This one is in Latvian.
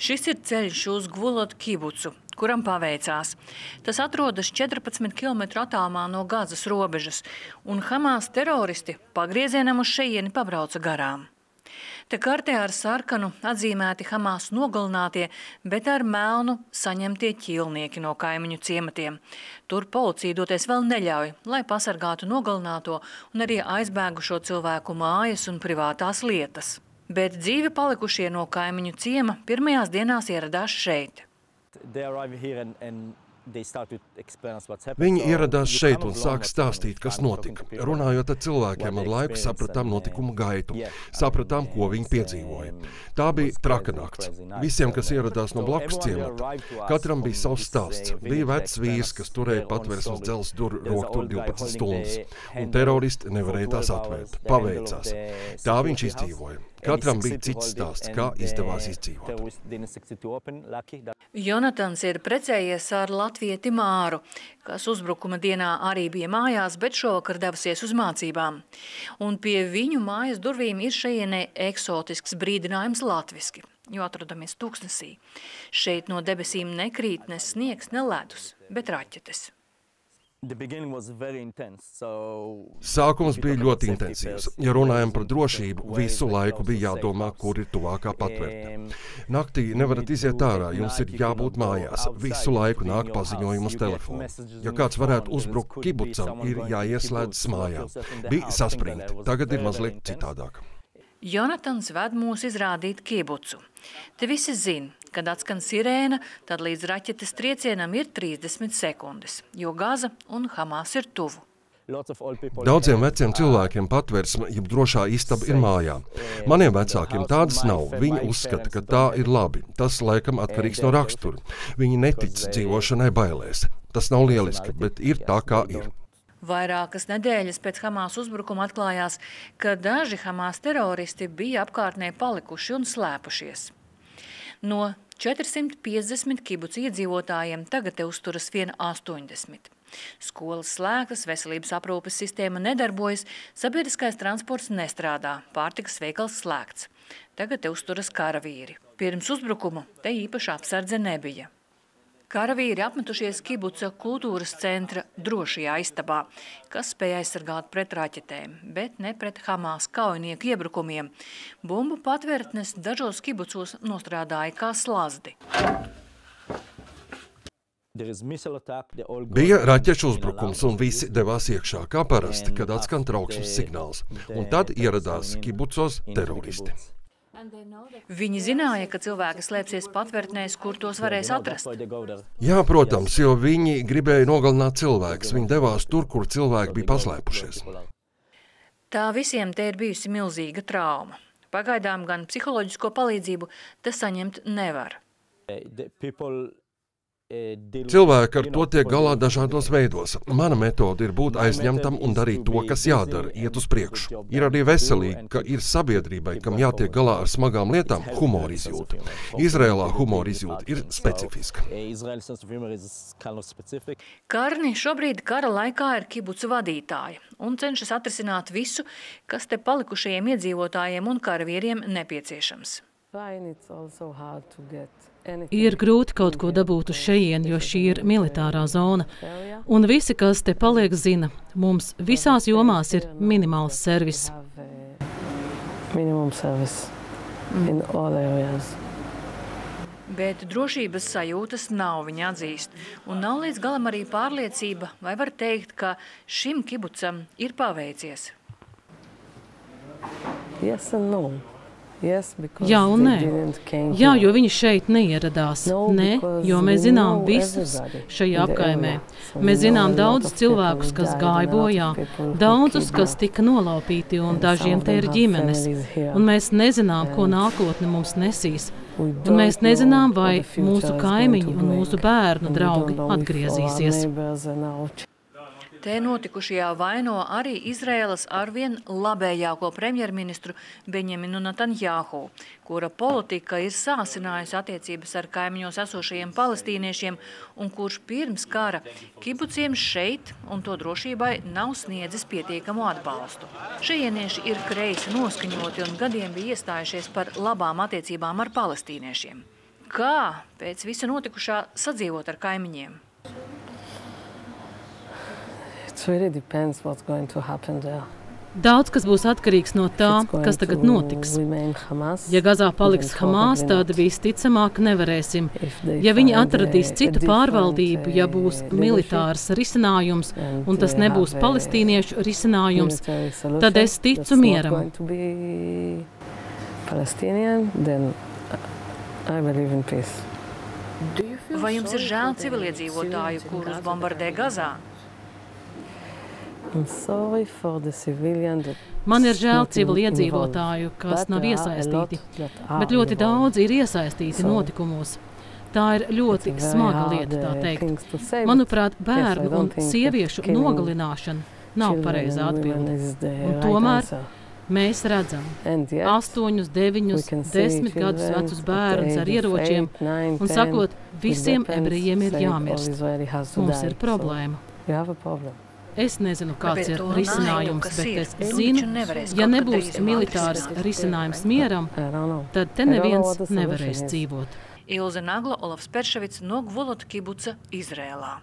Šis ir ceļš uz Gvulot kibucu, kuram paveicās. Tas atrodas 14 km attālumā no Gazas robežas, un Hamas teroristi pagriezienam uz šeieni pabrauca garām. Te kartē ar sarkanu atzīmēti Hamas nogalinātie, bet ar melnu saņemtie ķilnieki no kaimiņu ciematiem. Tur policija doties vēl neļauj, lai pasargātu nogalināto un arī aizbēgušo cilvēku mājas un privātās lietas. Bet dzīvi palikušie no kaimiņu ciema pirmajās dienās ieradās šeit. Viņi ieradās šeit un sāk stāstīt, kas notika. Runājot ar cilvēkiem, ar laiku sapratām notikumu gaitu, sapratām, ko viņi piedzīvoja. Tā bija traka nakts. Visiem, kas ieradās no blakus ciemata, katram bija savs stāsts. Bija vecs vīrs, kas turēja patvērsmes dzelzs durvju roktu 12 stundas, un teroristi nevarēja tās atvērt. Paveicās. Tā viņš izdzīvoja. Katram bija cits stāsts, kā izdevās izdzīvot. Jonatans ir precējies ar latvieti Māru, kas uzbrukuma dienā arī bija mājās, bet šovakar devusies uz mācībām. Un pie viņu mājas durvīm ir šeienē eksotisks brīdinājums latviski, jo atrodamies tūkstnesī. Šeit no debesīm nekrīt ne sniegs, ne ledus, bet raķetes. Sākums bija ļoti intensīvs. Ja runājam par drošību, visu laiku bija jādomā, kur ir tuvākā patvērtne. Naktī nevarat iziet ārā, jums ir jābūt mājās. Visu laiku nāk paziņojumi uz telefonu. Ja kāds varētu uzbrukt kibucam, ir jāieslēdzas mājā. Bija saspringti, tagad ir mazliet citādāk. Jonatans ved mūs izrādīt kibucu. Te visi zina, kad atskan sirēna, tad līdz raķetes triecienam ir 30 sekundes, jo Gaza un Hamas ir tuvu. Daudziem veciem cilvēkiem patversme, jeb drošā istaba ir mājā. Maniem vecākiem tādas nav. Viņi uzskata, ka tā ir labi. Tas laikam atkarīgs no rakstura. Viņi netic dzīvošanai bailēs. Tas nav lieliski, bet ir tā, kā ir. Vairākas nedēļas pēc Hamas uzbrukuma atklājās, ka daži Hamas teroristi bija apkārtnē palikuši un slēpušies. No 450 kibucu iedzīvotājiem tagad te uzturas vien 80. Skolas slēgtas, veselības aprūpes sistēma nedarbojas, sabiedriskais transports nestrādā, pārtikas veikals slēgts. Tagad te uzturas karavīri. Pirms uzbrukuma te īpaši apsardze nebija. Karavīri apmetušies kibuca kultūras centra drošajā istabā, kas spēja aizsargāt pret raķetēm, bet ne pret Hamas kaujinieku iebrukumiem. Bumbu patvērtnes dažos kibucos nostrādāja kā slazdi. Bija raķešu uzbrukums, un visi devās iekšā, kā parasti, kad atskan trauksmes signāls. Un tad ieradās kibucos teroristi. Viņi zināja, ka cilvēki slēpsies patvērtnēs, kur tos varēs atrast. Jā, protams, jo viņi gribēja nogalināt cilvēkus. Viņi devās tur, kur cilvēki bija paslēpušies. Tā visiem te ir bijusi milzīga trauma. Pagaidām gan psiholoģisko palīdzību tas saņemt nevar. Cilvēki ar to tiek galā dažādos veidos. Mana metode ir būt aizņemtam un darīt to, kas jādara, iet uz priekšu. Ir arī veselīgi, ka ir sabiedrībai, kam jātiek galā ar smagām lietām, humora izjūta. Izrēlā humora izjūta ir specifiska. Karni šobrīd kara laikā ir kibucu vadītāja un cenšas atrisināt visu, kas te palikušajiem iedzīvotājiem un karavīriem nepieciešams. Ir grūti kaut ko dabūt uz šejienu, jo šī ir militārā zona. Un visi, kas te paliek, zina, mums visās jomās ir minimāls servis. Minimum service in all areas. Bet drošības sajūtas nav, viņa atzīst. Un nav līdz galam arī pārliecība, vai var teikt, ka šim kibucam ir paveicies. Yes and no. Yes, Jā un nē. Jā, jo viņi šeit neieradās. Nē, jo mēs zinām visus šajā apkaimē. Mēs zinām daudzus cilvēkus, kas gāja bojā, daudzus, kas tika nolaupīti, un dažiem te ir ģimenes. Un mēs nezinām, ko nākotne mums nesīs. Un mēs nezinām, vai mūsu kaimiņi un mūsu bērnu draugi atgriezīsies. Te notikušajā vaino arī Izraēlas arvien labējāko premjerministru Beņeminu Netanjahu, kura politika ir sāsinājusi attiecības ar kaimiņos esošajiem palestīniešiem un kurš pirms kara kibuciem šeit un to drošībai nav sniedzis pietiekamu atbalstu. Šajienieši ir kreisi noskaņoti un gadiem bija iestājušies par labām attiecībām ar palestīniešiem. Kā pēc visa notikušā sadzīvot ar kaimiņiem? It really depends what's going to happen there. Daudz kas būs atkarīgs no tā, kas tagad notiks. Ja Gazā paliks Hamas, tad visticamāk nevarēsim. Ja viņi atradīs citu pārvaldību, ja būs militārs risinājums un tas nebūs palestīniešu risinājums, tad es ticu mieram. Vai jums ir žēl civiliedzīvotāju, kurus bombardē Gazā? Man ir žēl civiliedzīvotāju, kas nav iesaistīti, bet ļoti daudz ir iesaistīti notikumos. Tā ir ļoti smaga lieta, tā teikt. Manuprāt, bērnu un sieviešu nogalināšana nav pareizā atbilde. Un tomēr mēs redzam 8, 9, 10 gadus vecus bērnus ar ieročiem un sakot, visiem ebrejiem ir jāmirst. Mums ir problēma. Es nezinu, kāds ir risinājums, bet es zinu, ja nebūs militārs risinājums mieram, tad te neviens nevarēs dzīvot. Ilze Nagla, Olafs Perševits no Gvolota kibuca Izrēlā.